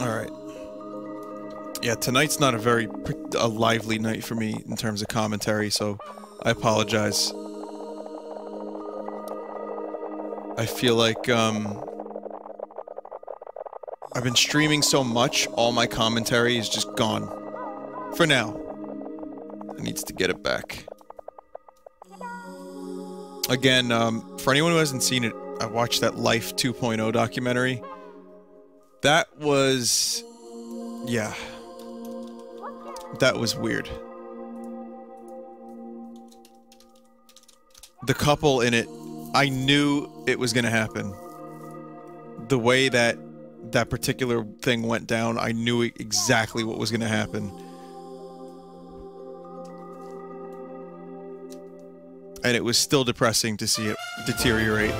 Alright. Yeah, tonight's not a very a lively night for me in terms of commentary, so I apologize. I feel like, um... I've been streaming so much, all my commentary is just gone. For now. I needs to get it back. Again, um, for anyone who hasn't seen it, I watched that Life 2.0 documentary. That was... Yeah. That was weird. The couple in it, I knew it was gonna happen. The way that that particular thing went down, I knew exactly what was gonna happen. And it was still depressing to see it deteriorate.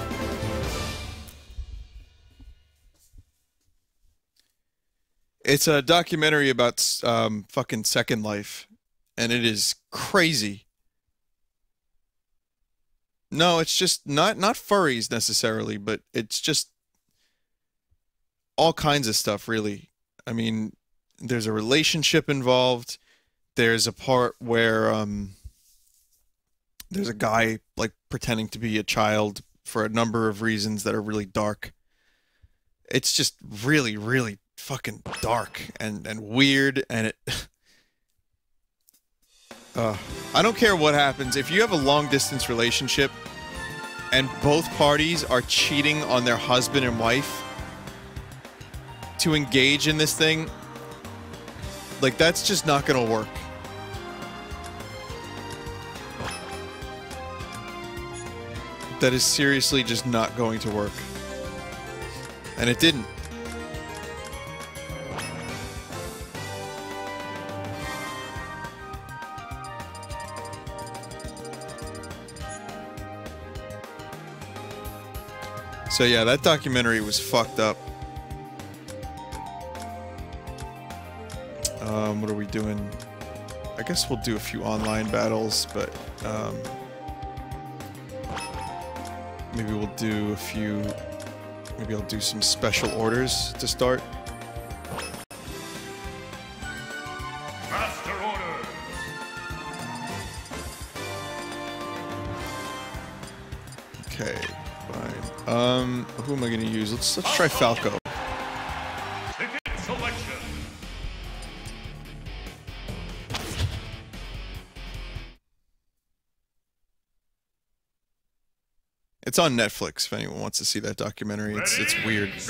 It's a documentary about um, fucking Second Life, and it is crazy. No, it's just not not furries necessarily, but it's just all kinds of stuff really. I mean, there's a relationship involved. There's a part where um there's a guy like pretending to be a child for a number of reasons that are really dark. It's just really really fucking dark and and weird and it uh, I don't care what happens if you have a long distance relationship and both parties are cheating on their husband and wife to engage in this thing like that's just not going to work. That is seriously just not going to work. And it didn't. So yeah, that documentary was fucked up. Um, what are we doing? I guess we'll do a few online battles, but um, maybe we'll do a few. Maybe I'll do some special orders to start. Let's let's try Falco. It's on Netflix if anyone wants to see that documentary. It's it's weird. What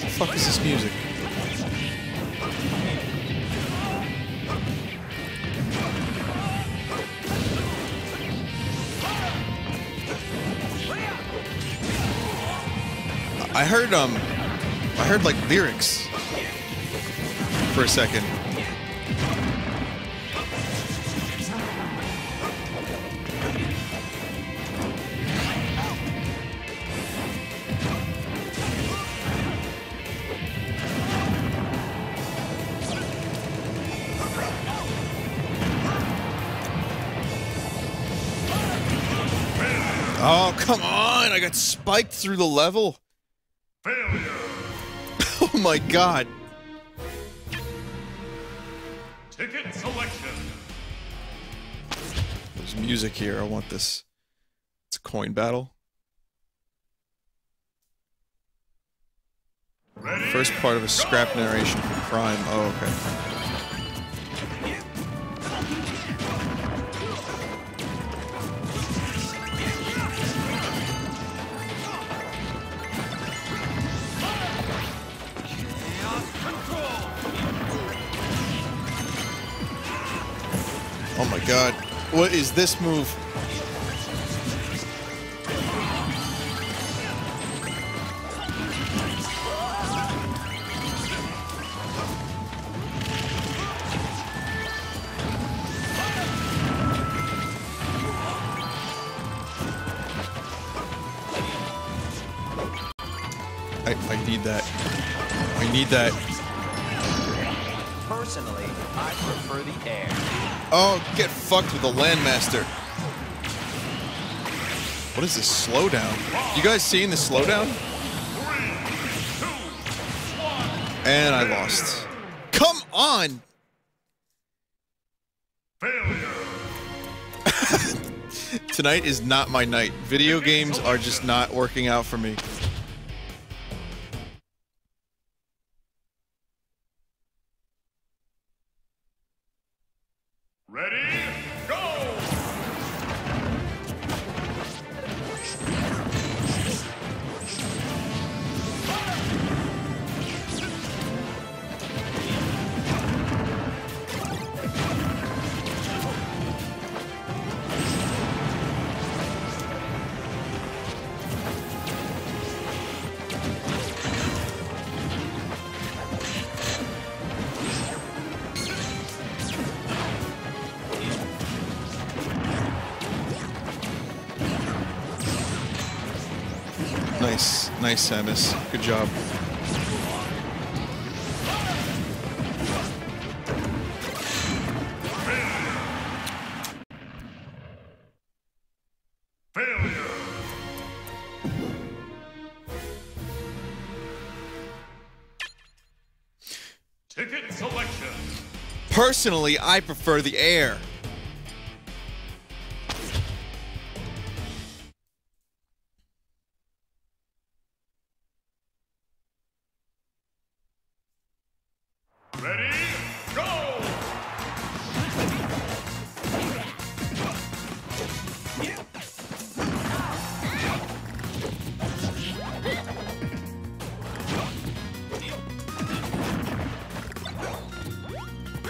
the fuck is this music? I heard um I heard like lyrics for a second. Oh, come on! I got spiked through the level. Oh my god. Ticket selection. There's music here. I want this. It's a coin battle. Ready? First part of a scrap narration from Prime. Oh, okay. Is this move? I, I need that. I need that. Personally, I prefer the air. Oh, get fucked with the Landmaster. What is this slowdown? You guys seeing the slowdown? And I lost. Come on! Failure. Tonight is not my night. Video games are just not working out for me. Samus. Good job. Failure. Ticket selection. Personally, I prefer the air.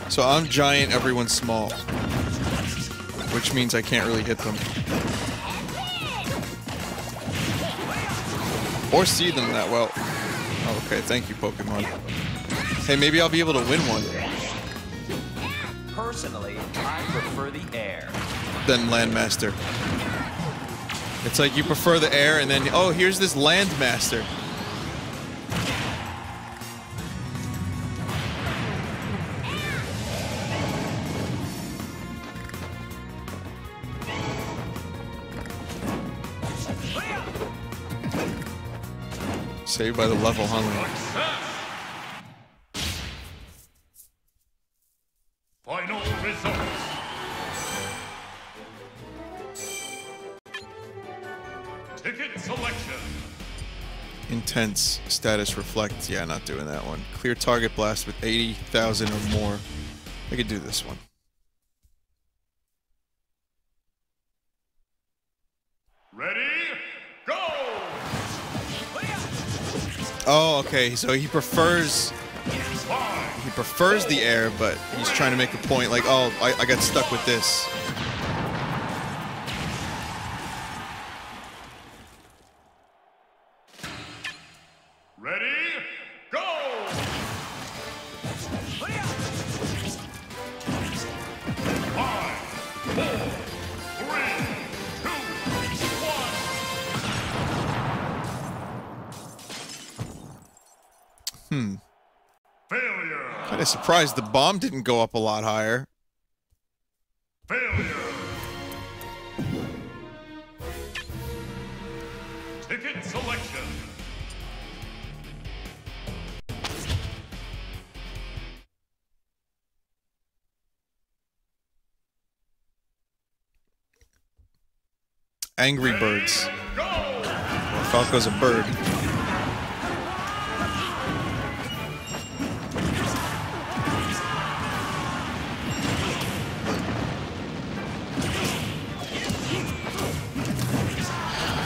So I'm giant, everyone's small. Which means I can't really hit them. Or see them that well. Oh, okay, thank you, Pokemon. Hey, maybe I'll be able to win one. Personally, I prefer the air. Then Landmaster. It's like you prefer the air, and then, oh, here's this Landmaster. Saved by the level, huh? Final results. Ticket selection. Intense status reflect. Yeah, not doing that one. Clear target blast with 80,000 or more. I could do this one. Oh, okay. So he prefers he prefers the air, but he's trying to make a point like, oh, I, I got stuck with this. Surprised the bomb didn't go up a lot higher. Failure. Ticket selection. Angry Birds. Falco's a bird.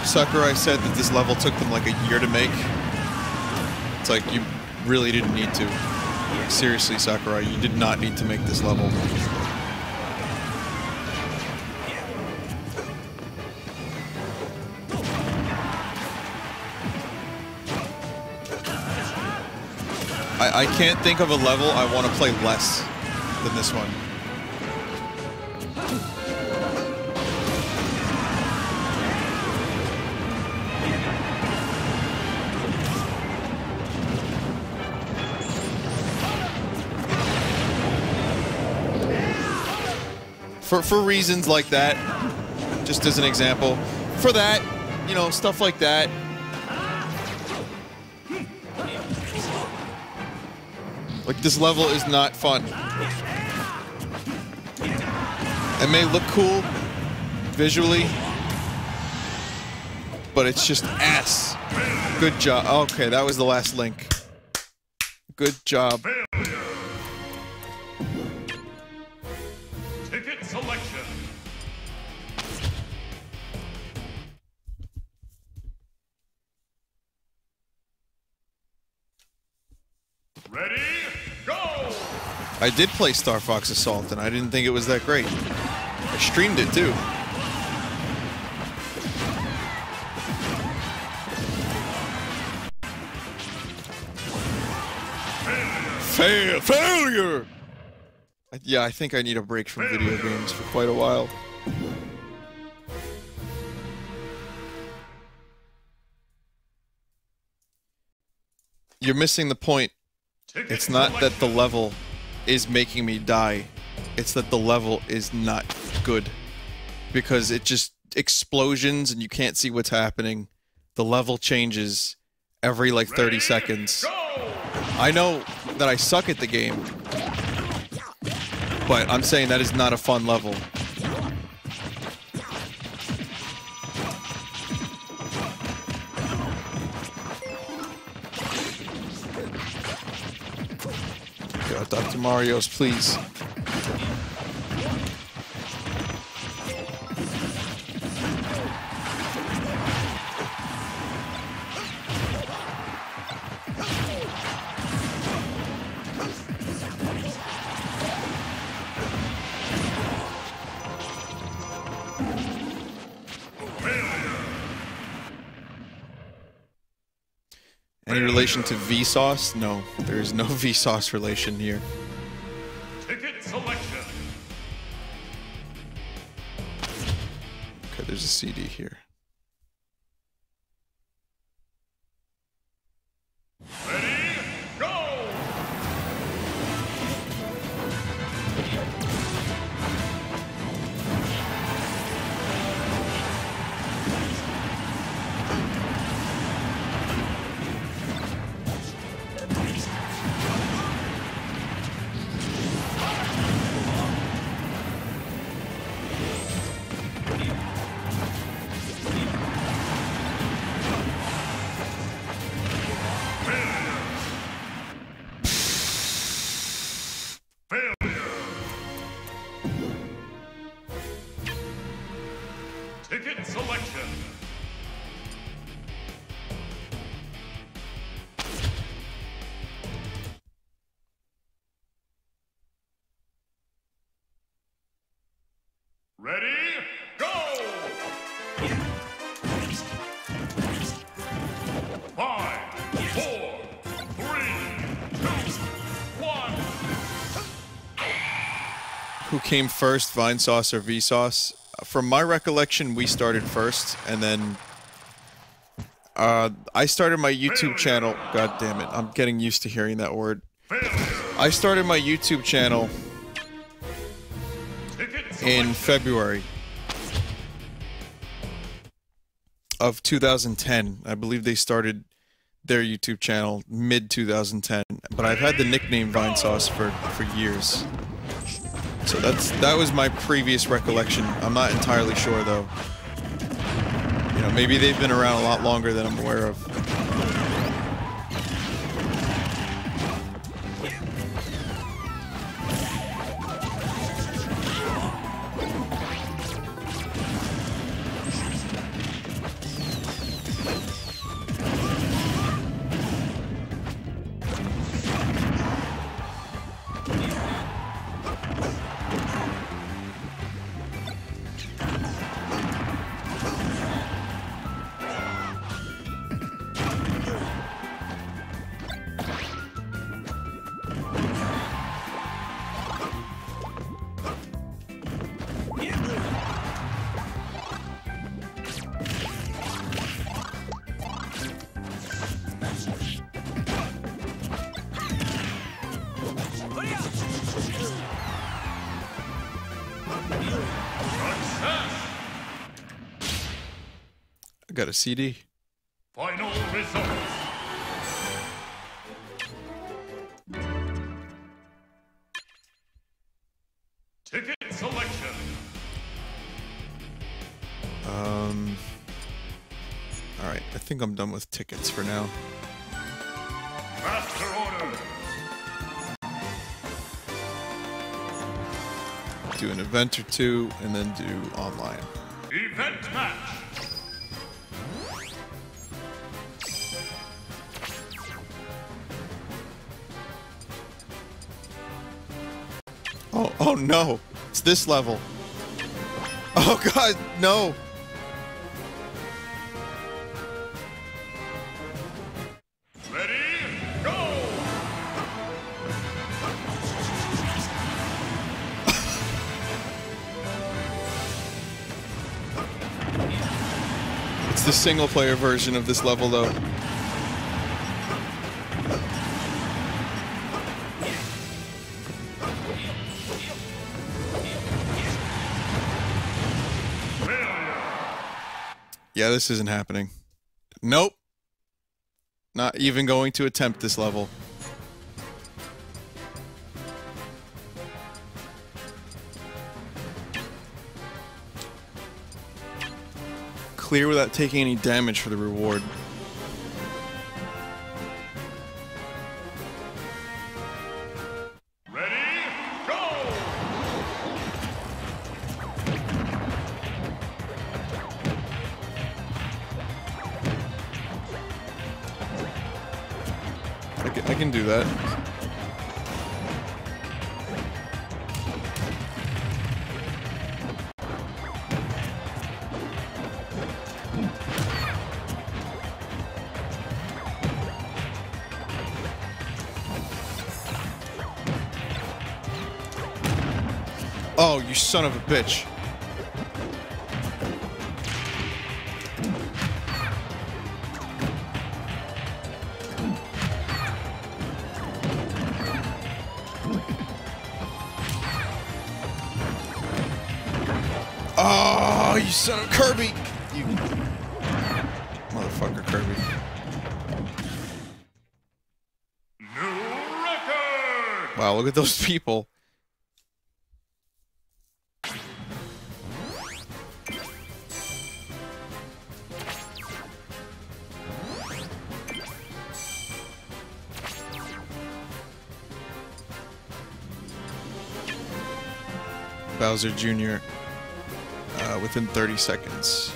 Sakurai said that this level took them like a year to make. It's like you really didn't need to. Seriously, Sakurai, you did not need to make this level. I, I can't think of a level I want to play less than this one. For, for reasons like that, just as an example, for that, you know, stuff like that. Like this level is not fun. It may look cool visually, but it's just ass. Good job. Okay, that was the last link. Good job. I did play Star Fox Assault, and I didn't think it was that great. I streamed it too. Fail, failure. I- Yeah, I think I need a break from video games for quite a while. You're missing the point. It's not that the level is making me die. It's that the level is not good. Because it just explosions and you can't see what's happening. The level changes every like 30 Ready, seconds. Go! I know that I suck at the game. But I'm saying that is not a fun level. Dr. Mario's, please. Relation to Vsauce? No, there is no Vsauce relation here. Came first, Vinesauce or Vsauce? From my recollection, we started first, and then uh, I started my YouTube channel. God damn it, I'm getting used to hearing that word. I started my YouTube channel in. February of 2010. I believe they started their YouTube channel mid 2010, but I've had the nickname Vinesauce for for years. So that's that was my previous recollection. I'm not entirely sure though. You know, maybe they've been around a lot longer than I'm aware of. Got a CD. Final results. Ticket selection. Um. All right, I think I'm done with tickets for now. Master order. Do an event or two, and then do online. Event match. Oh, oh no! It's this level. Oh god, no! Ready? Go! It's the single player version of this level, though. Yeah, this isn't happening. Nope. Not even going to attempt this level. Clear without taking any damage for the reward. Son of a bitch. Oh, you son of Kirby! You motherfucker, Kirby. Wow, look at those people. Bowser Jr. Uh, within 30 seconds.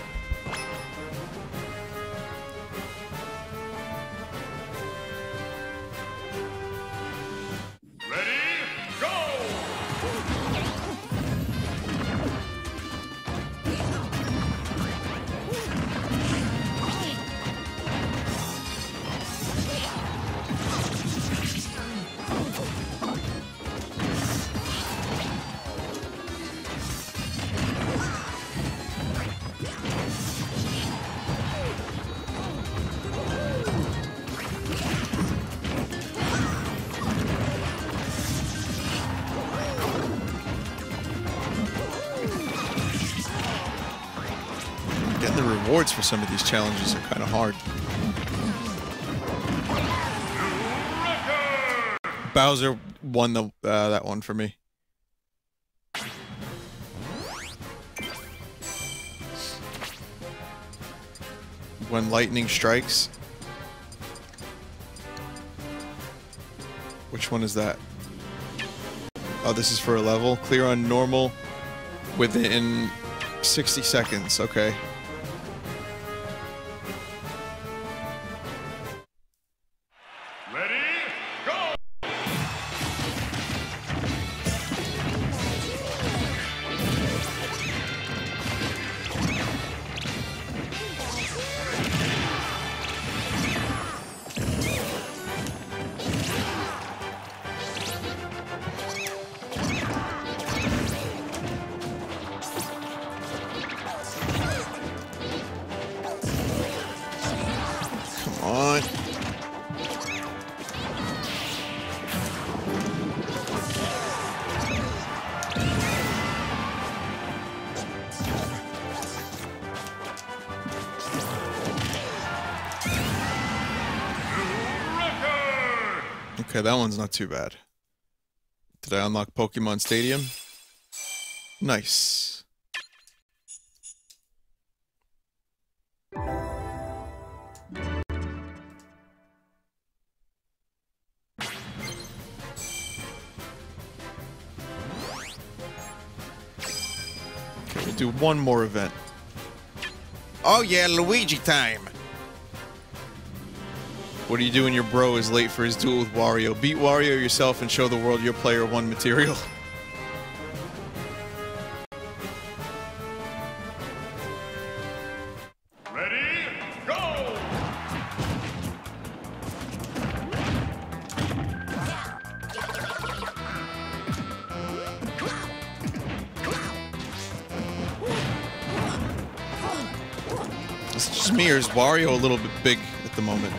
Rewards for some of these challenges are kind of hard. Bowser won the uh, that one for me. When lightning strikes. Which one is that? Oh, this is for a level. Clear on normal within 60 seconds. Okay. Not too bad. Did I unlock Pokemon Stadium? Nice. We'll do one more event. Oh yeah, Luigi time! What are you doing? Your bro is late for his duel with Wario. Beat Wario yourself and show the world your player one material. Ready, go! It's just me or is Wario a little bit big at the moment?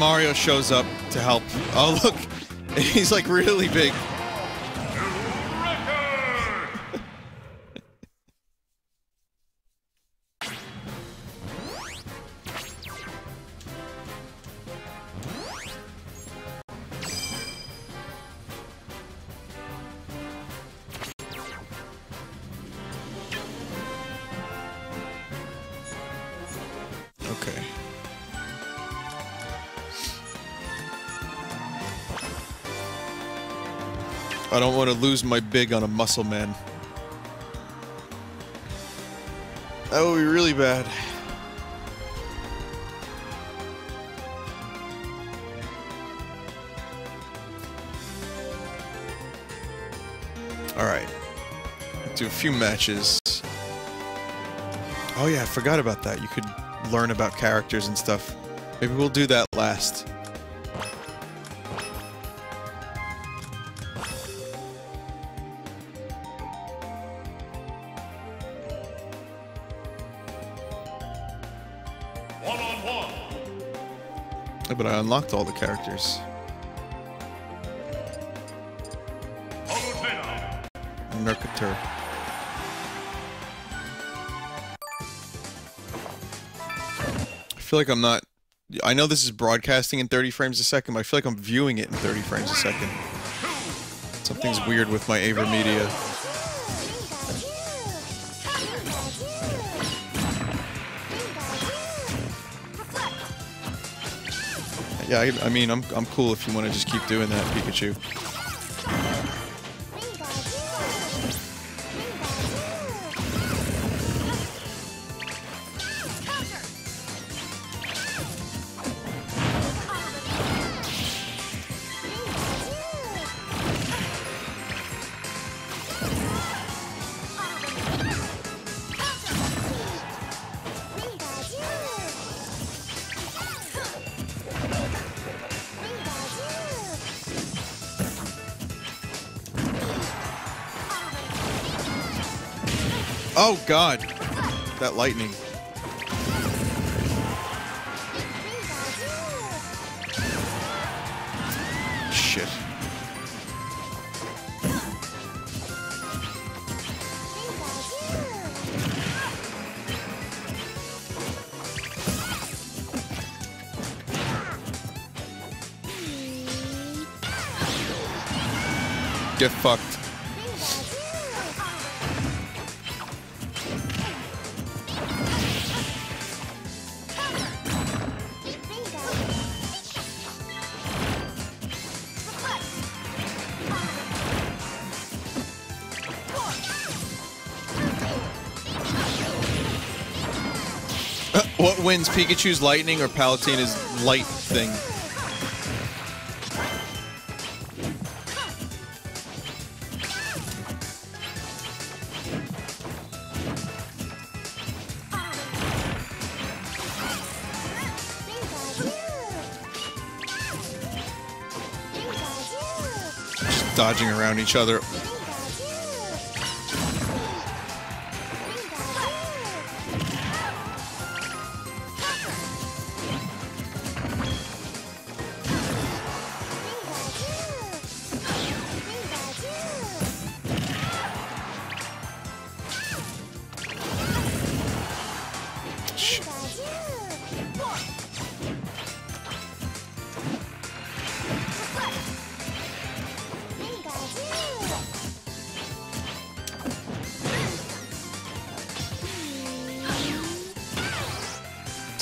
Mario shows up to help. Oh, look. He's like really big. I don't want to lose my big on a muscle man. That would be really bad. Alright. Do a few matches. Oh yeah, I forgot about that. You could learn about characters and stuff. Maybe we'll do that last. Unlocked all the characters. Mercator. I feel like I'm not. I know this is broadcasting in 30 frames a second, but I feel like I'm viewing it in 30 frames a second. Something's weird with my AverMedia. Yeah, I, I mean, I'm, I'm cool if you want to just keep doing that, Pikachu. Oh god! That lightning. Shit. Get fucked. Wins, Pikachu's lightning or Palutena's light thing? Dodging around each other.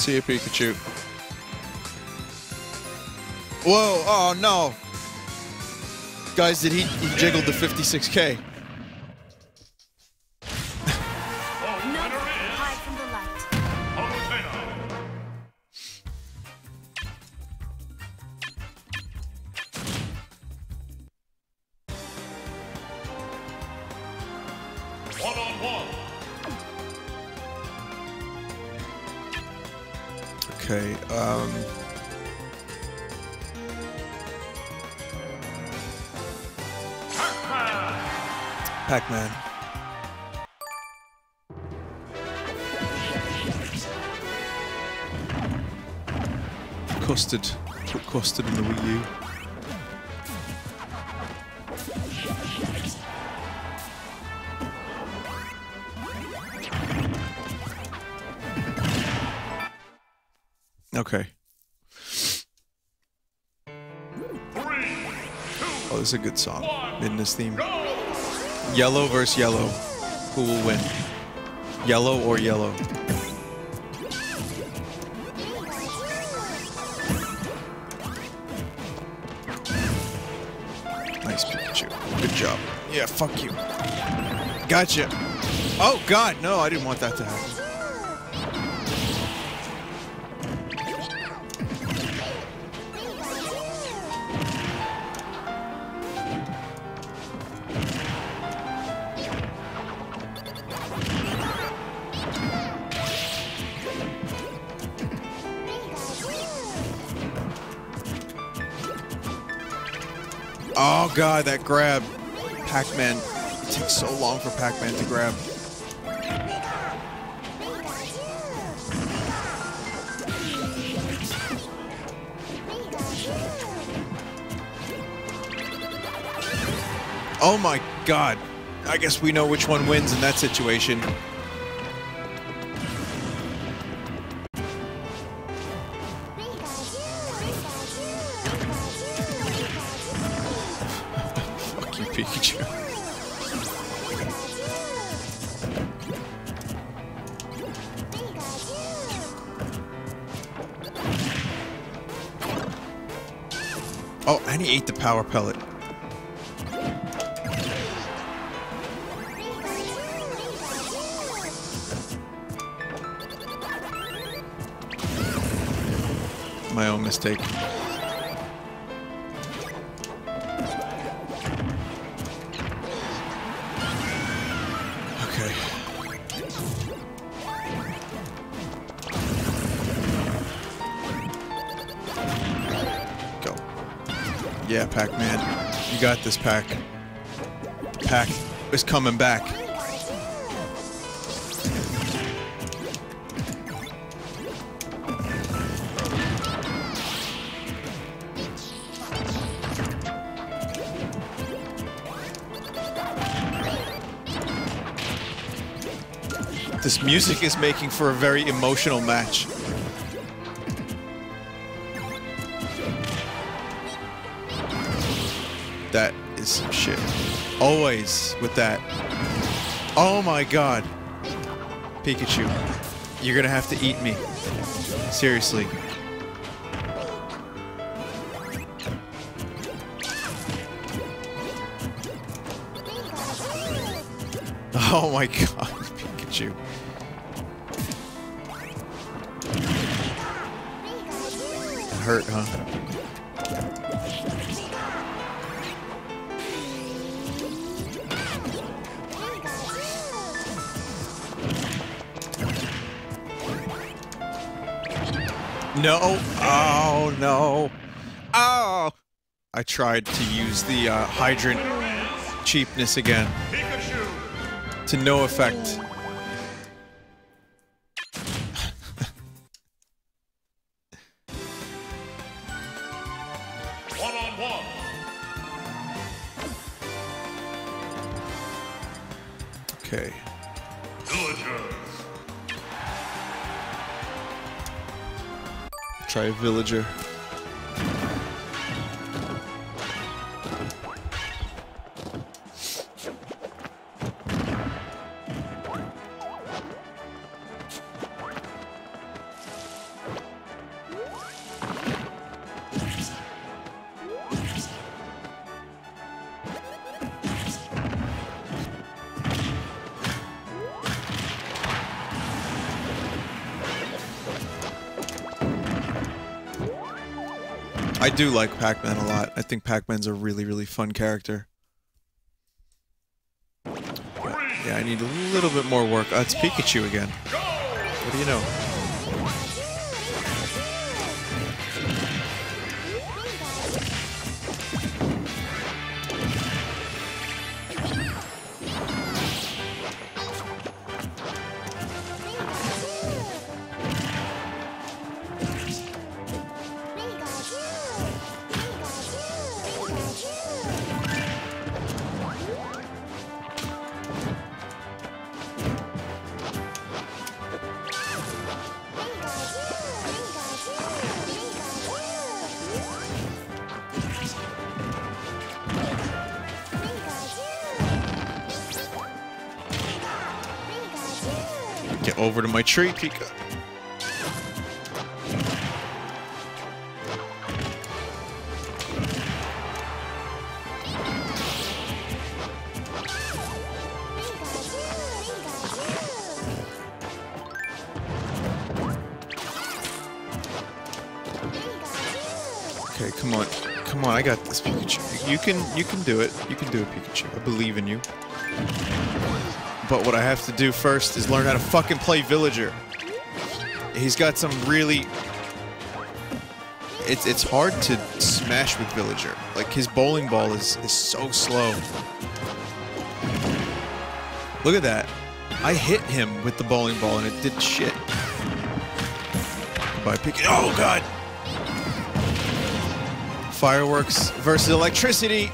See you, Pikachu. Whoa! Oh no! Guys, did he he jiggled the 56k? Is a good song. Midness theme. Yellow versus yellow. Who will win? Yellow or yellow? Nice Pikachu. Good job. Yeah, fuck you. Gotcha. Oh god, no, I didn't want that to happen. God, that grab. Pac-Man. It takes so long for Pac-Man to grab. Oh my god. I guess we know which one wins in that situation. Power pellet. My own mistake. You got this, Pac. Pack is coming back. This music is making for a very emotional match. Some shit. Always with that. Oh my god. Pikachu, you're gonna have to eat me. Seriously. Oh my god, Pikachu. Oh no. Oh. I tried to use the uh, hydrant cheapness again to no effect. Villager. Do like Pac-Man a lot. I think Pac-Man's a really, really fun character. Yeah, I need a little bit more work. Uh, it's Pikachu again. What do you know? Tree. Okay, come on. Come on, I got this, Pikachu. You can you can do it. You can do it, Pikachu. I believe in you. But what I have to do first is learn how to fucking play Villager. He's got some really... It's, it's hard to smash with Villager. Like, his bowling ball is, is so slow. Look at that. I hit him with the bowling ball and it did shit. By picking... Oh, God! Fireworks versus electricity.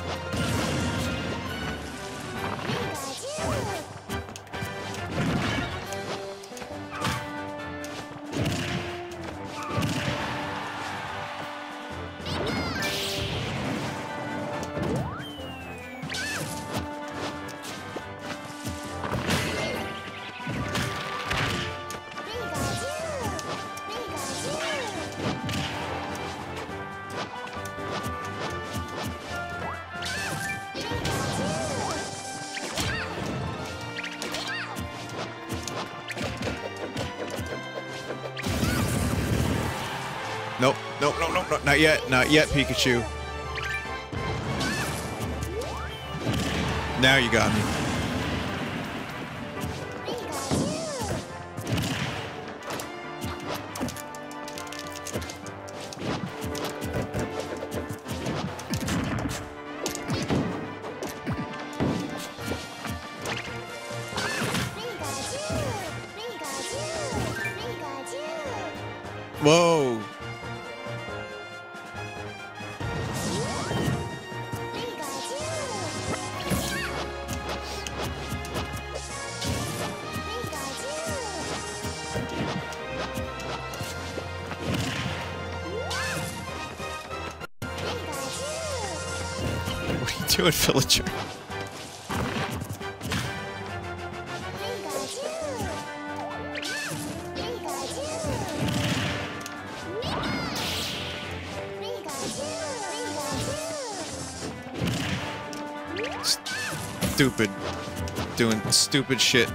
Yet, not yet, Pikachu. Now you got me. Doing, villager? Stupid. Doing stupid shit.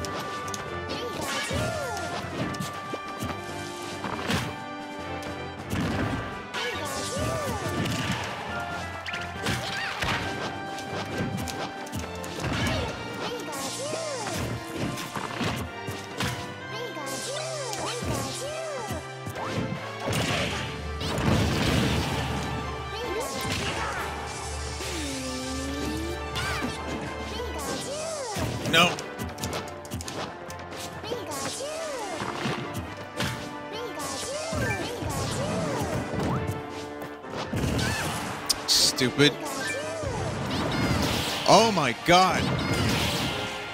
God.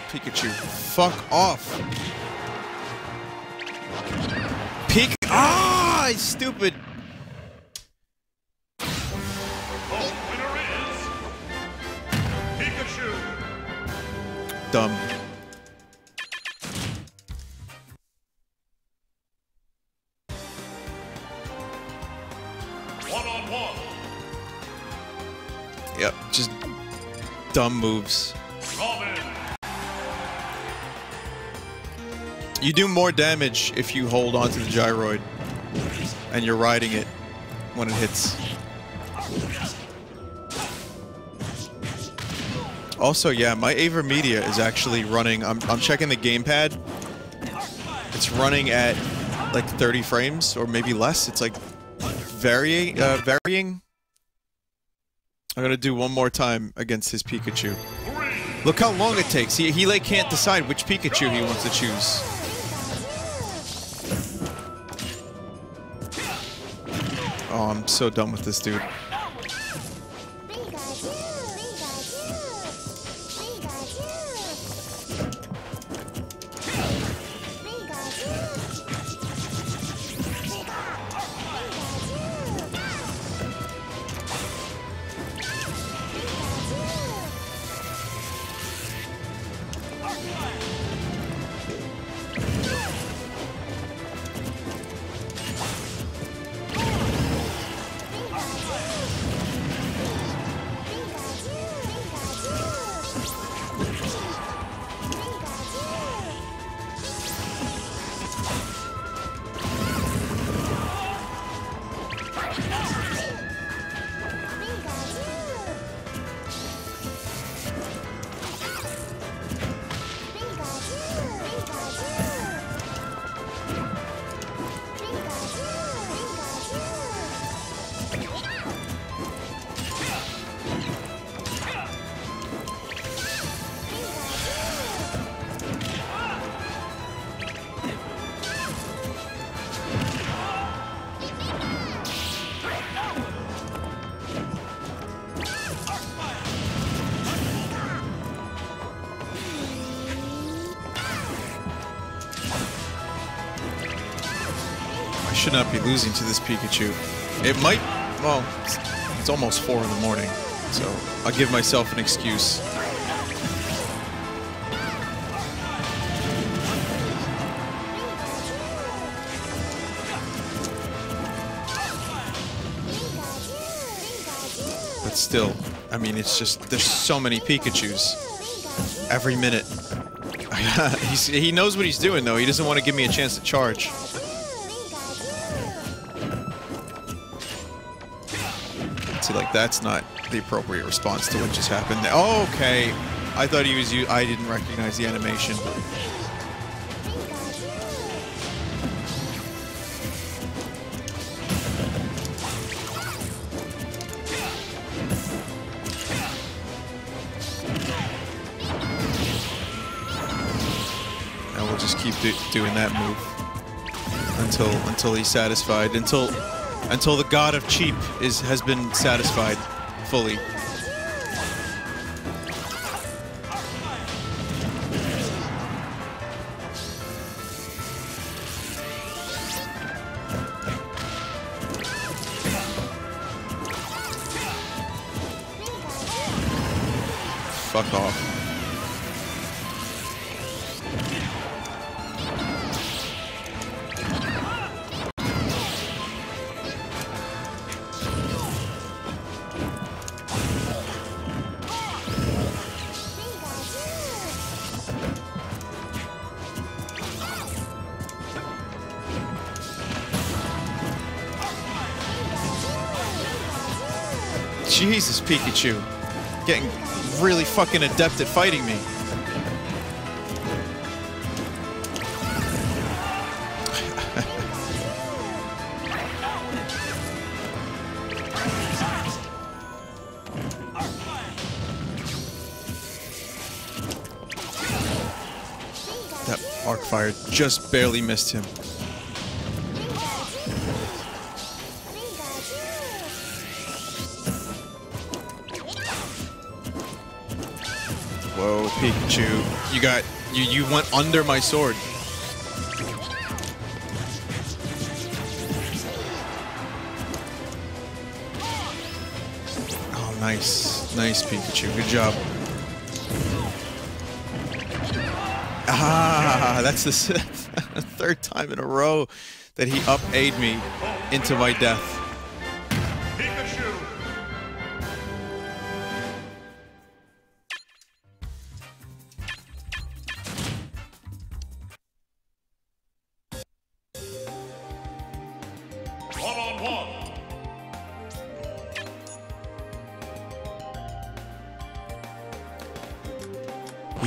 Pikachu, fuck off. Moves. You do more damage if you hold onto the gyroid and you're riding it when it hits. Also, yeah, my Aver Media is actually running. I'm, I'm checking the gamepad. It's running at like 30 frames or maybe less. It's like varying. Uh, varying. I'm gonna do one more time against his Pikachu. Look how long it takes. He, he like can't decide which Pikachu he wants to choose. Oh, I'm so done with this dude. Should not be losing to this Pikachu. It might, well, it's, almost 4 in the morning, so I'll give myself an excuse. But still, I mean, it's just, there's so many Pikachus every minute. he knows what he's doing, though. He doesn't want to give me a chance to charge. That's not the appropriate response to what just happened. Oh, okay. I thought he was you. I didn't recognize the animation. And we'll just keep do doing that move until until he's satisfied. Until until the god of cheap is has been satisfied fully. Fuck off. Pikachu. Getting really fucking adept at fighting me. that arc fire just barely missed him. Got you you went under my sword. Oh, nice. Nice, Pikachu. Good job. Ah, that's the third time in a row that he up aid me into my death.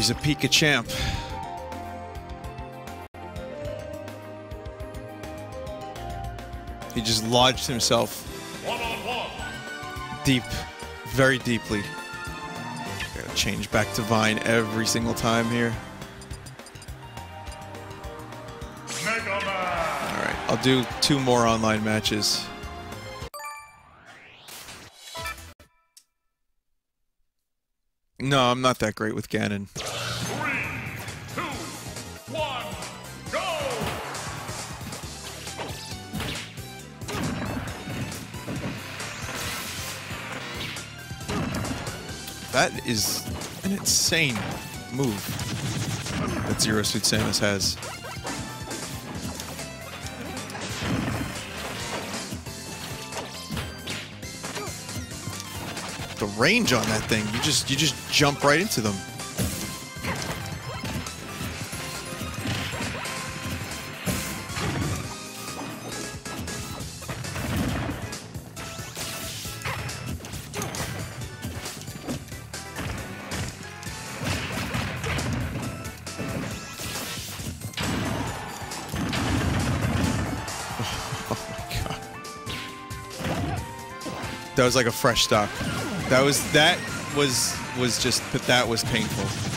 He's a Pika champ. He just lodged himself One on one. deep, very deeply. Gotta change back to Vine every single time here. Alright, I'll do two more online matches. No, I'm not that great with Ganon. That is an insane move that Zero Suit Samus has. The range on that thing, you just you just jump right into them. Was like a fresh stock. That was that was was just that was painful.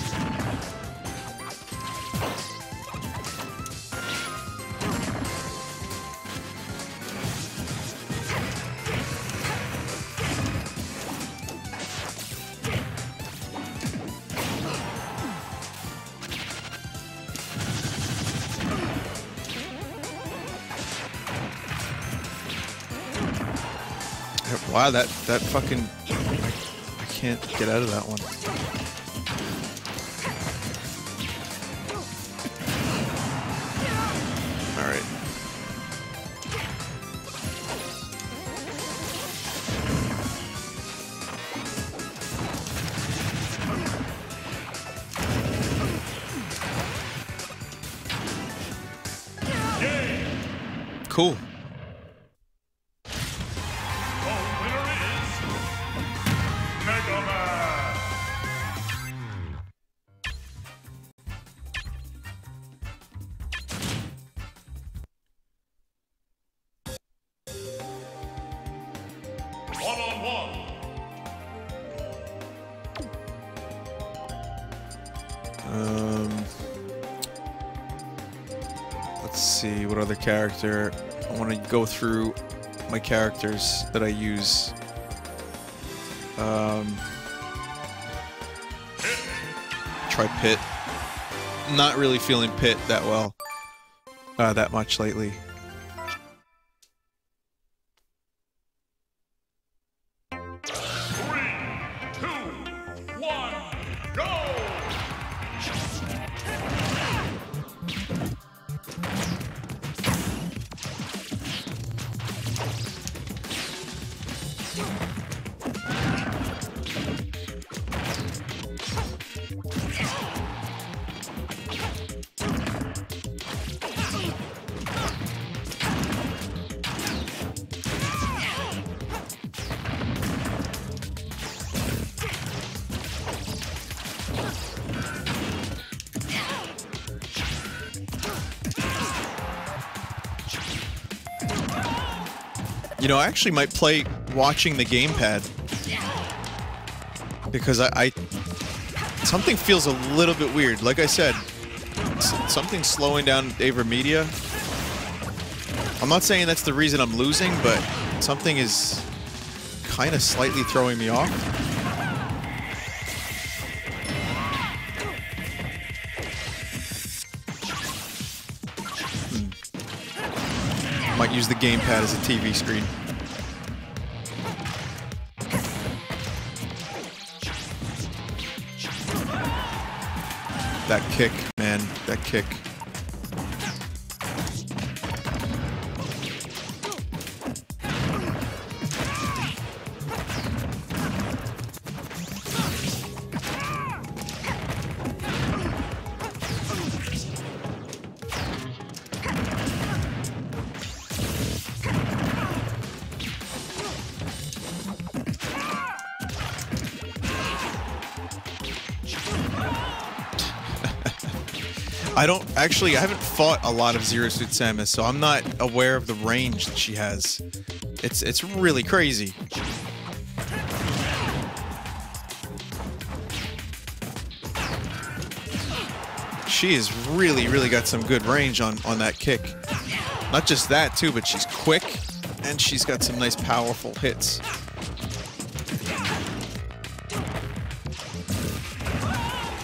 Wow, that that fucking I, I can't get out of that one. Um, let's see what other character. I want to go through my characters that I use. Um, try Pit. Not really feeling Pit that well, uh, that much lately. Know, I actually might play watching the gamepad because I, I something feels a little bit weird. Like I said, s- something slowing down Avermedia. I'm not saying that's the reason I'm losing, but something is kind of slightly throwing me off. Hmm. Might use the gamepad as a TV screen. That kick, man. That kick. I don't actually. I haven't fought a lot of Zero Suit Samus, so I'm not aware of the range that she has. It's it's really crazy. She has really, really got some good range on on that kick. Not just that too, but she's quick and she's got some nice, powerful hits.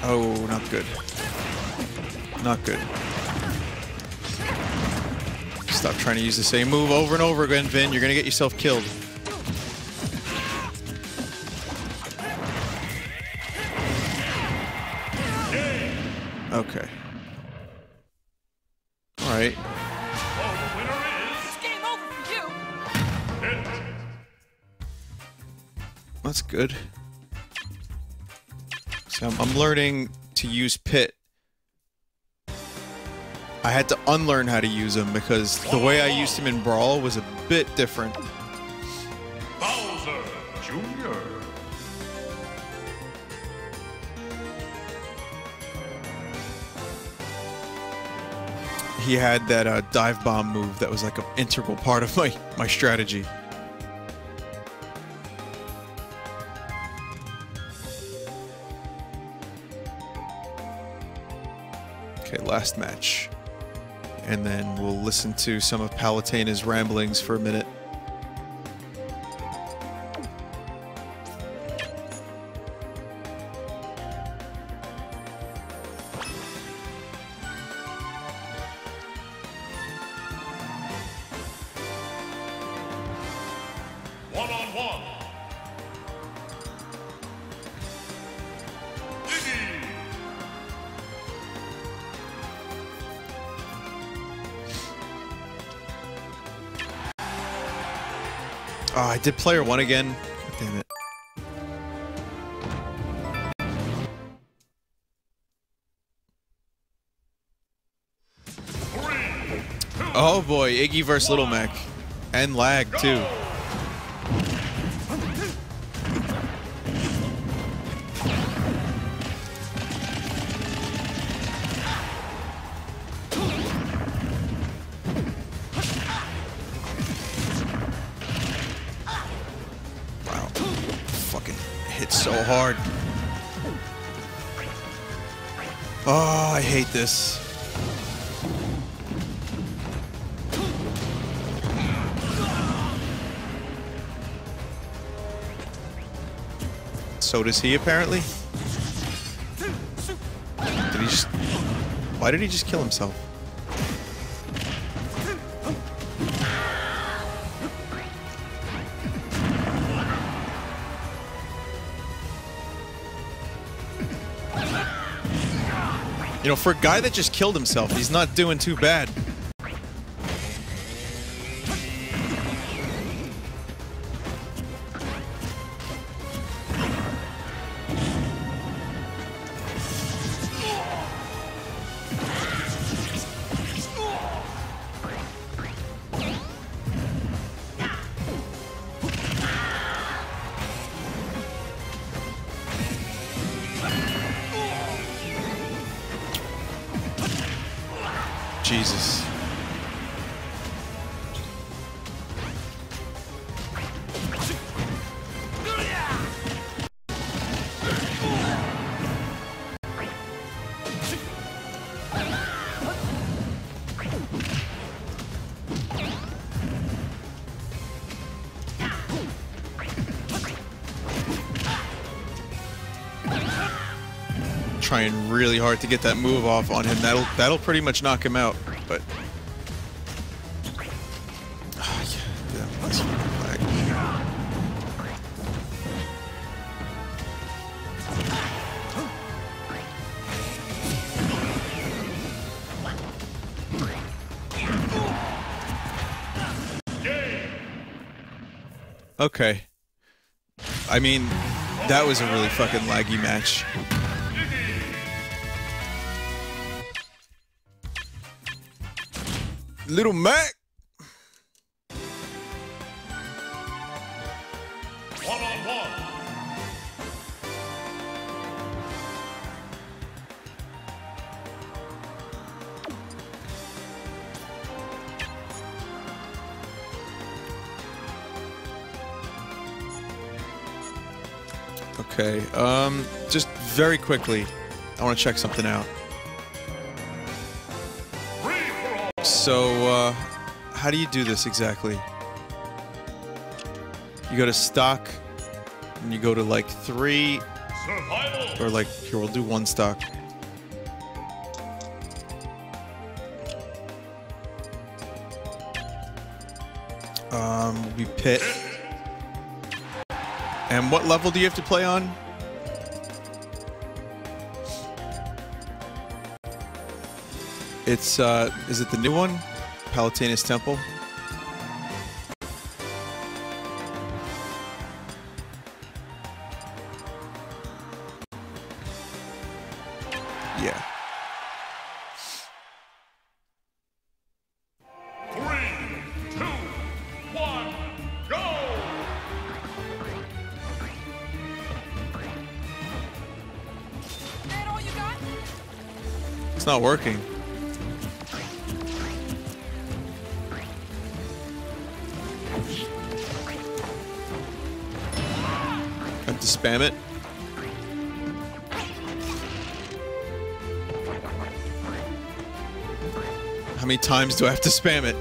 Oh, not good. Not good. Stop trying to use the same move over and over again, Vin. You're gonna get yourself killed. Okay. You. Hit. That's good. So I'm, I'm learning to use Pit. I had to unlearn how to use him because the way I used him in Brawl was a bit different. Bowser Jr. He had that uh, dive bomb move that was like an integral part of my, my strategy. Okay, last match. And then we'll listen to some of Palutena's ramblings for a minute. Did player one again. God damn it. Oh boy, Iggy versus Little Mac. And lag too. Hate this. So does he, apparently. Did he just... Why did he just kill himself? You know, for a guy that just killed himself, he's not doing too bad. really hard to get that move off on him. That'll that'll pretty much knock him out. But oh, yeah, that was. Okay. I mean, that was a really fucking laggy match. Little Mac. One on one. Okay. Um, just very quickly, I want to check something out. So, uh, how do you do this exactly? You go to stock, and you go to like three, Survival. or like here we'll do one stock. Um, we pit. And what level do you have to play on? It's uh, is it the new one, Palutena's Temple? Yeah. Three, two, one, go. That all you got? It's not working. Spam it. How many times do I have to spam it?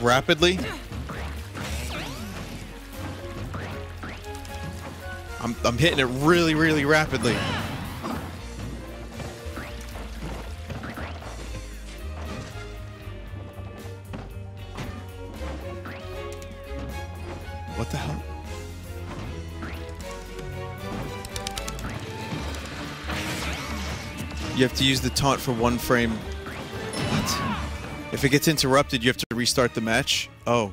Rapidly? I'm, I'm hitting it really, really rapidly. What the hell? You have to use the taunt for one frame. What? If it gets interrupted, you have to restart the match? Oh.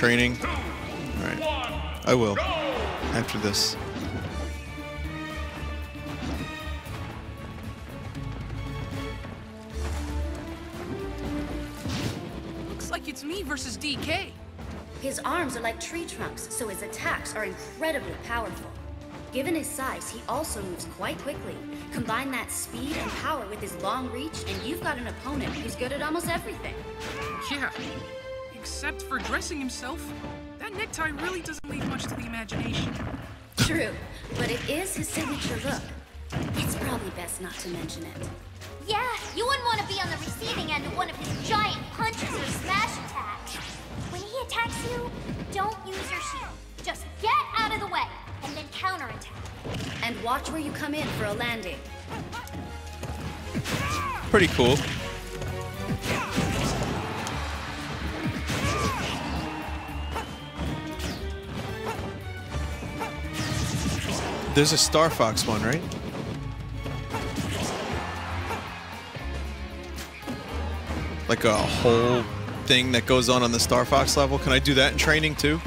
Training. Alright. I will. After this. Looks like it's me versus DK. His arms are like tree trunks, so his attacks are incredibly powerful. Given his size, he also moves quite quickly. Combine that speed and power with his long reach, and you've got an opponent who's good at almost everything. Yeah, except for dressing himself. That necktie really doesn't leave much to the imagination. True, but it is his signature look. It's probably best not to mention it. Yeah, you wouldn't want to be on the receiving end of one of his giant punches or smash attacks. When he attacks you, don't use your shield. Just get out of the way and then counterattack. And watch where you come in for a landing. Pretty cool. There's a Star Fox one, right? Like a whole thing that goes on on the Star Fox level. Can I do that in training too?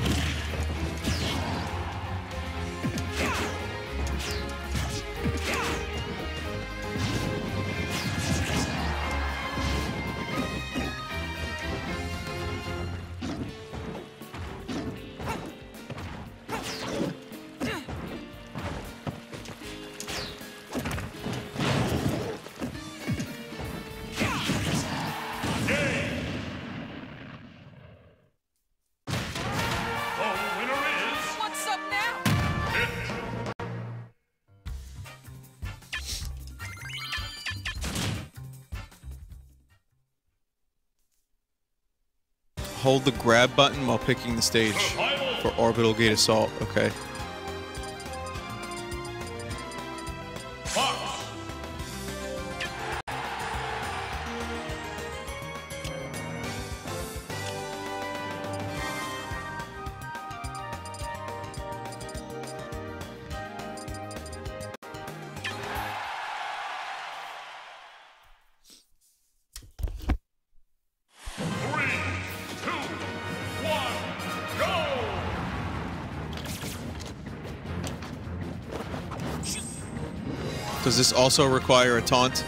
Hold the grab button while picking the stage for orbital gate assault. Okay. Does this also require a taunt?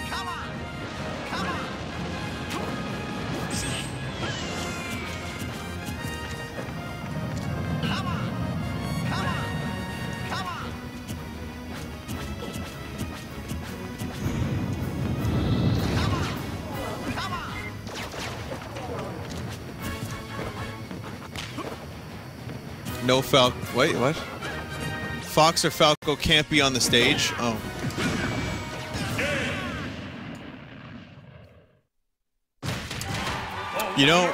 No Falco. Wait, what? Fox or Falco can't be on the stage? Oh. You know.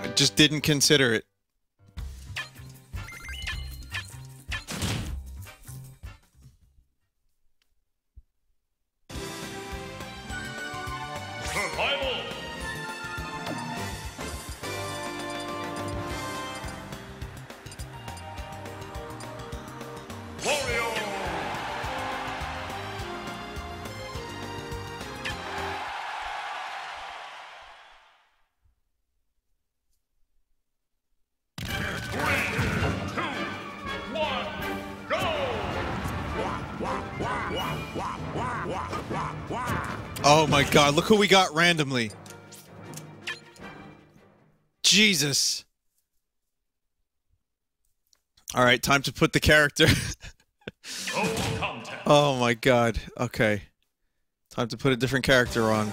I just didn't consider it. Oh my god, look who we got randomly. Jesus. All right, time to put the character. Oh my god. Okay. Time to put a different character on.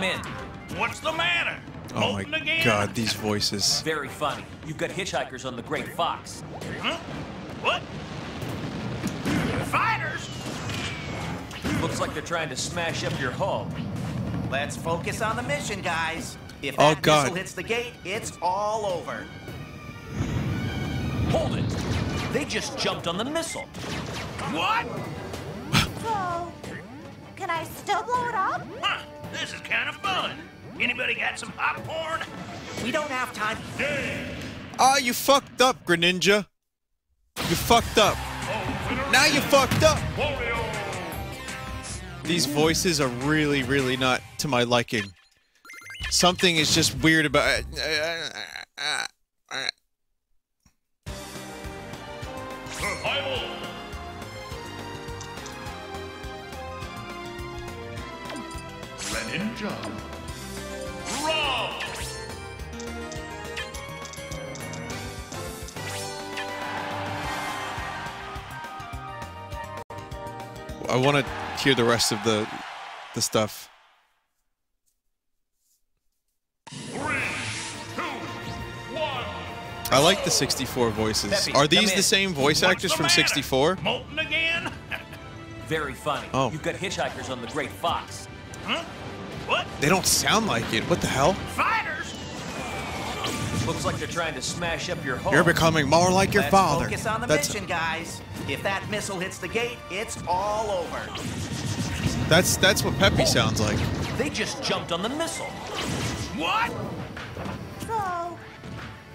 Come in. What's the matter? Oh Molten my again? god, these voices. Very funny. You've got hitchhikers on the Great Fox. Huh? What? Fighters? Looks like they're trying to smash up your hull. Let's focus on the mission, guys. If Oh, God. missile hits the gate, it's all over. Hold it! They just jumped on the missile. What? So, can I still blow it up? Huh, this is kind of fun. Anybody got some popcorn? We don't have time. Game. Ah, you fucked up, Greninja. You fucked up. Oh, Now you fucked up. Wario. These voices are really, really not to my liking. Something is just weird about uh, uh, uh, Survival. Greninja. Rob. I want to hear the rest of the the stuff. Three, two, one. I like the 64 voices. Peppy, Are these the same voice What's actors from 64? Molten again? Very funny. Oh. You've got hitchhikers on the Great Fox. huh? What? They don't sound like it. What the hell? Fighters? Looks like they're trying to smash up your hull. You're becoming more like your Let's father. focus on the That's mission, guys. If that missile hits the gate, it's all over. that's that's what Peppy oh. sounds like. They just jumped on the missile. What? So,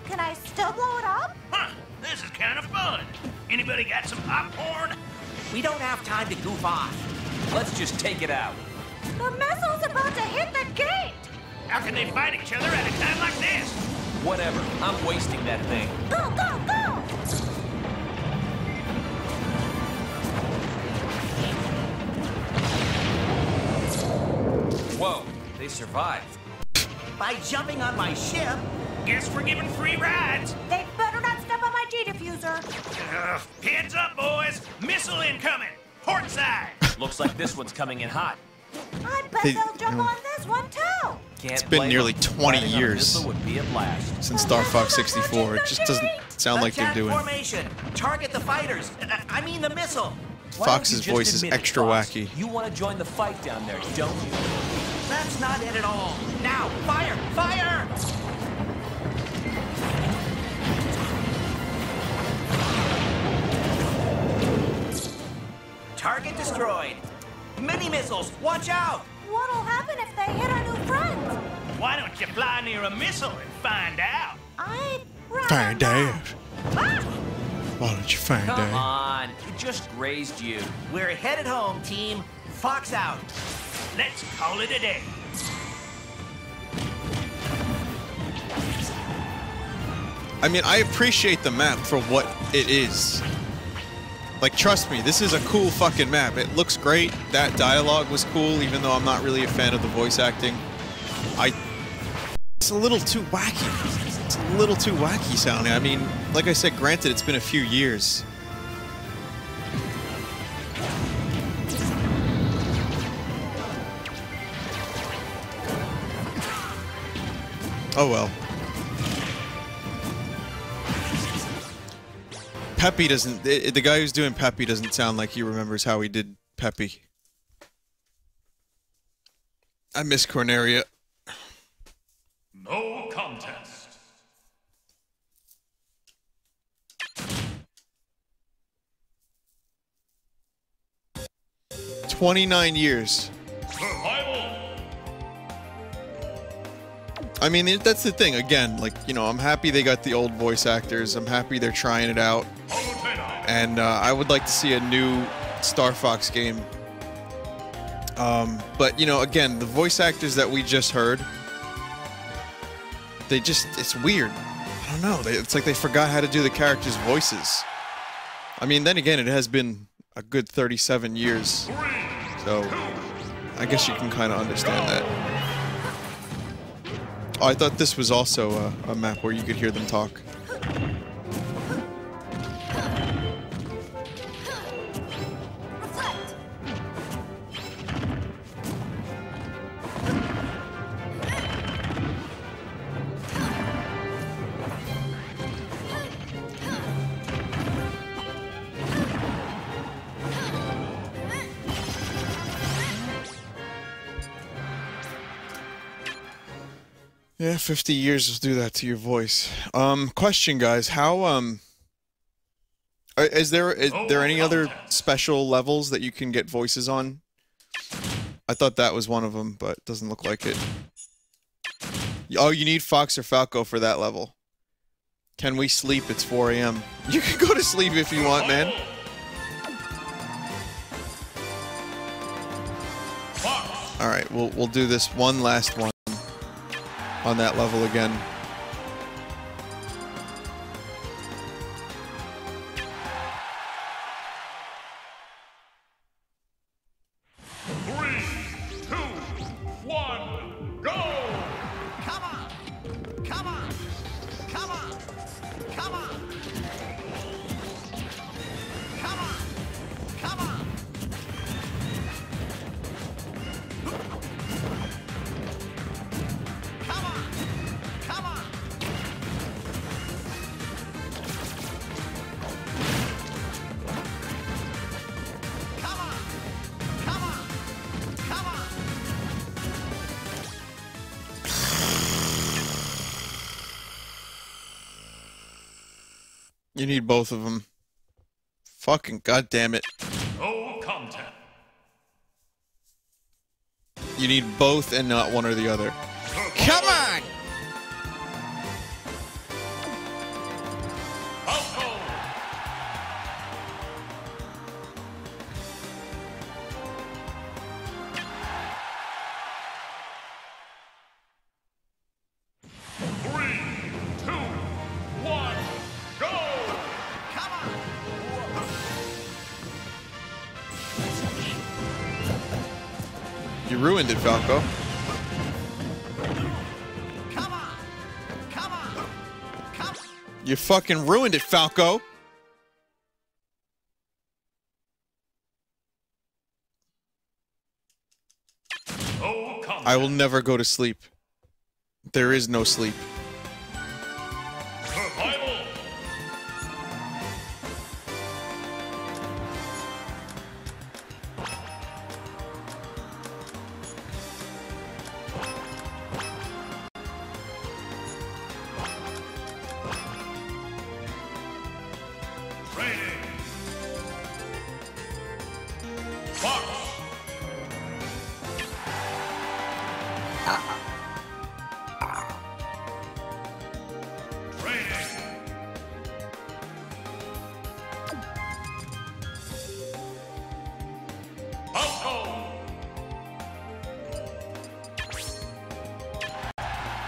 can I still blow it up? Huh, this is kind of fun. Anybody got some popcorn? We don't have time to goof off. Let's just take it out. The missile's about to hit the gate! How can they fight each other at a time like this? Whatever. I'm wasting that thing. Go, go, go! Whoa, they survived. By jumping on my ship, Guess we're giving free rides. They better not step on my TNT diffuser. Ugh, heads up, boys! Missile incoming! Port side! Looks like this one's coming in hot. I bet They- they'll jump yeah. on this one too. It's been nearly 20 Riding on a years. be. Since Star Fox 64, it just doesn't sound like they're Attack doing. formation. Target the fighters. I mean the missile. Fox's voice is admit it, extra Fox? wacky. You want to join the fight down there, don't you? That's not it at all. Now, fire! Fire! Target destroyed. Mini missiles, watch out! What'll happen if they hit our new friend? Why don't you fly near a missile and find out? I'd rather Find not. out. Ah! Why don't you find Come out? on, it just grazed you. We're headed home, team. Fox out. Let's call it a day. I mean, I appreciate the map for what it is. Like, trust me, this is a cool fucking map. It looks great. That dialogue was cool, even though I'm not really a fan of the voice acting. I. It's a little too wacky. It's a little too wacky sounding. I mean, like I said, granted, it's been a few years. Oh well. Peppy doesn't. The the guy who's doing Peppy doesn't sound like he remembers how he did Peppy. I miss Corneria. No contest. Twenty-nine years. Survival. I mean, that's the thing. Again, like you know, I'm happy they got the old voice actors. I'm happy they're trying it out, and uh, I would like to see a new Star Fox game. Um, but you know, again, the voice actors that we just heard, they just—it's weird. I don't know. They, it's like they forgot how to do the characters' voices. I mean, then again, it has been a good 37 years, so I guess you can kind of understand that. Oh, I thought this was also a, a map where you could hear them talk. Yeah, 50 years will do that to your voice. Um, question, guys, how um, is there is there any other special levels that you can get voices on? I thought that was one of them, but it doesn't look like it. Oh, you need Fox or Falco for that level. Can we sleep? It's 4 a.m. You can go to sleep if you want, man. All right, we'll we'll do this one last one on that level again. You need both of them. Fucking goddamn it. No contest. You need both and not one or the other. Come on! Falco. Come on! Come on! Come You fucking ruined it, Falco. Oh, I will never go to sleep. There is no sleep.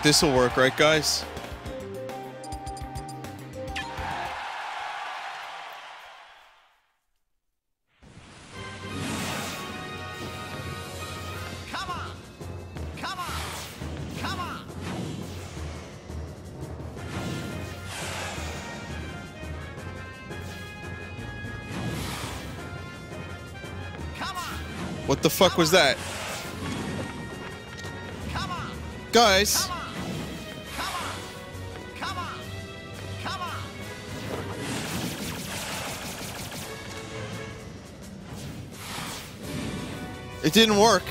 This'll work, right, guys? Come on! Come on! Come on! Come on! What the fuck was that? Come on! Guys, didn't work.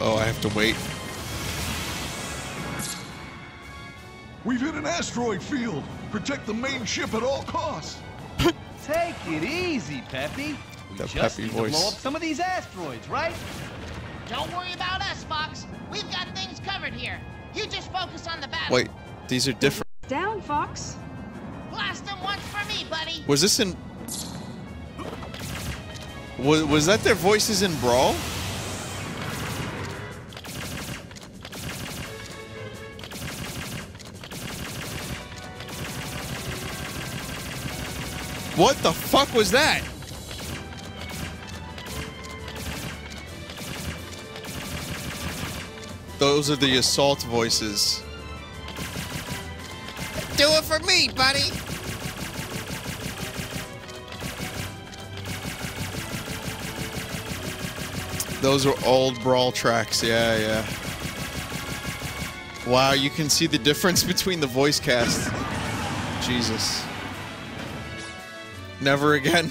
Oh, I have to wait. We've hit an asteroid field. Protect the main ship at all costs. Take it easy, Peppy. We The just peppy need voice. to blow up some of these asteroids, right? Don't worry about us, Fox. We've got things covered here. You just focus on the battle. Wait, these are different. Down, Fox. Blast them once for me, buddy. Was this in? Was was that their voices in Brawl? What the fuck was that? Those are the assault voices. Do it for me, buddy! Those are old Brawl tracks. Yeah, yeah. Wow, you can see the difference between the voice cast. Jesus. Never again.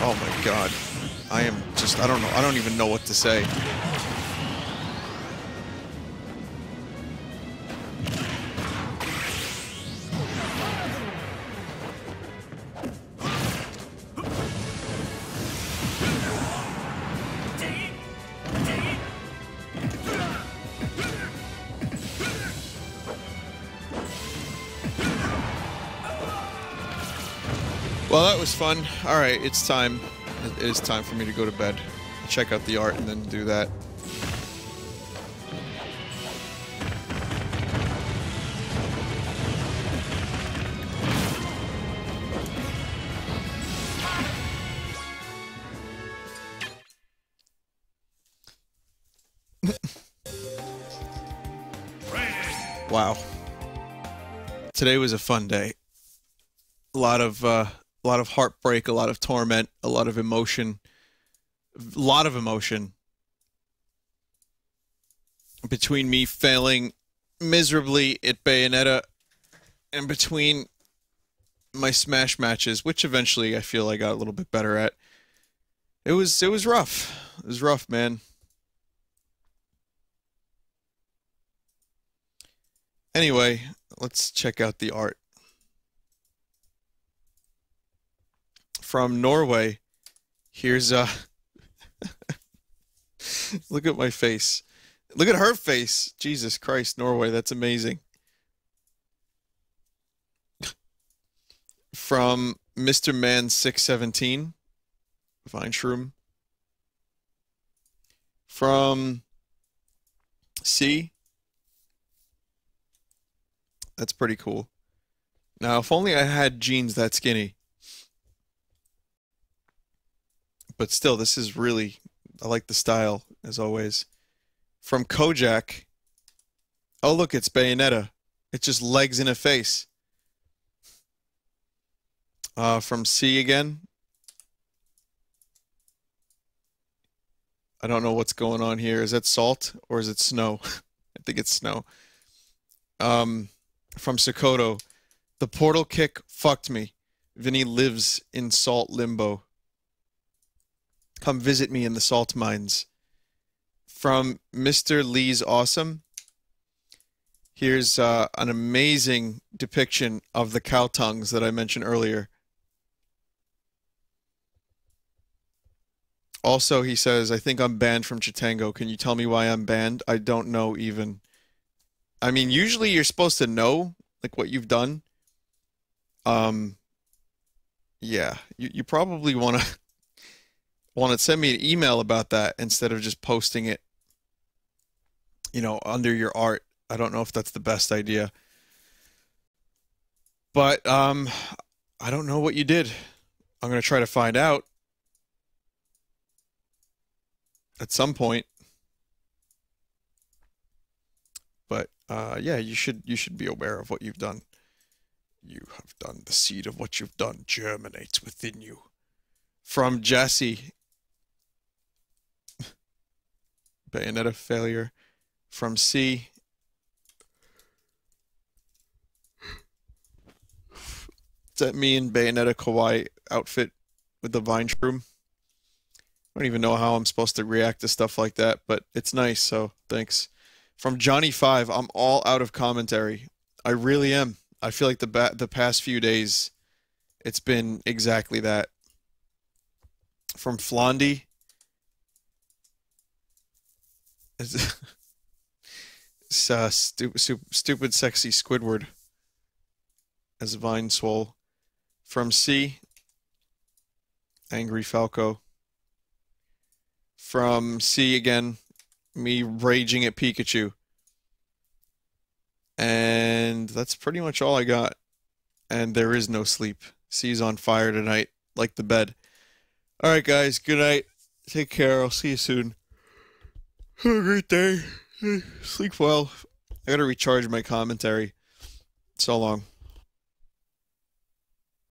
Oh my god. I am just, I don't know, I don't even know what to say. Well, that was fun. All right, it's time. It is time for me to go to bed. Check out the art and then do that. Wow. Today was a fun day. A lot of uh, a lot of heartbreak, a lot of torment, a lot of emotion, a lot of emotion between me failing miserably at Bayonetta and between my smash matches, which eventually I feel I got a little bit better at. It was it was rough. It was rough, man. Anyway, let's check out the art. From Norway, here's uh Look at my face. Look at her face. Jesus Christ, Norway, that's amazing. From Mr. Man 617, Vine Shroom. From C. That's pretty cool. Now, if only I had jeans that skinny. But still, this is really, I like the style, as always. From Kojak. Oh, look, it's Bayonetta. It's just legs in a face. Uh, from C again. I don't know what's going on here. Is that salt or is it snow? I think it's snow. Um, from Sokoto. The portal kick fucked me. Vinny lives in salt limbo. Come visit me in the salt mines. From Mr. Lee's Awesome. Here's uh, an amazing depiction of the cow tongues that I mentioned earlier. Also, he says, I think I'm banned from Chatango. Can you tell me why I'm banned? I don't know even. I mean, usually you're supposed to know like what you've done. Um yeah, you you probably want to want to send me an email about that instead of just posting it you know, under your art. I don't know if that's the best idea. But um I don't know what you did. I'm going to try to find out at some point. But uh, yeah, you should you should be aware of what you've done. You have done the seed of what you've done germinates within you. From Jesse. Bayonetta failure. From C. That mean Bayonetta Kawaii outfit with the vine shroom? I don't even know how I'm supposed to react to stuff like that, but it's nice, so thanks. From Johnny Five, I'm all out of commentary. I really am. I feel like the the past few days, it's been exactly that. From Flondy, it's, uh, stupid, stupid, sexy Squidward as Vine Swole. From C, Angry Falco. From C again, me raging at Pikachu. And that's pretty much all I got. And there is no sleep. C's on fire tonight, like the bed. All right, guys. Good night. Take care. I'll see you soon. Have a great day. Sleep well. I gotta recharge my commentary. So long.